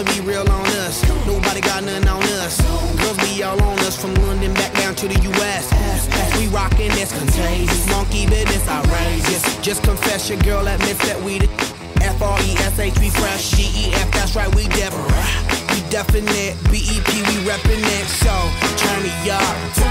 I'ma be real on us. Nobody got nothing on us. Girls be all on us from London back down to the US. We rockin' this contagious. Monkey business outrageous. Just confess your girl admits that we the F R E S H, we fresh. G E F, that's right, we def. We definite. B E P, we reppin' it. So, turn me up.